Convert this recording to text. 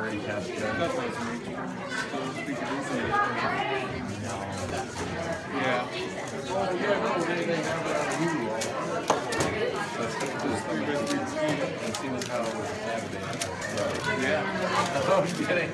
already tested it. That's nice to meet you. So Yeah. Oh, yeah, no, they, they have it Hulu. Let's just this three pretty good. and see how Saturday. So, Yeah. I'm kidding.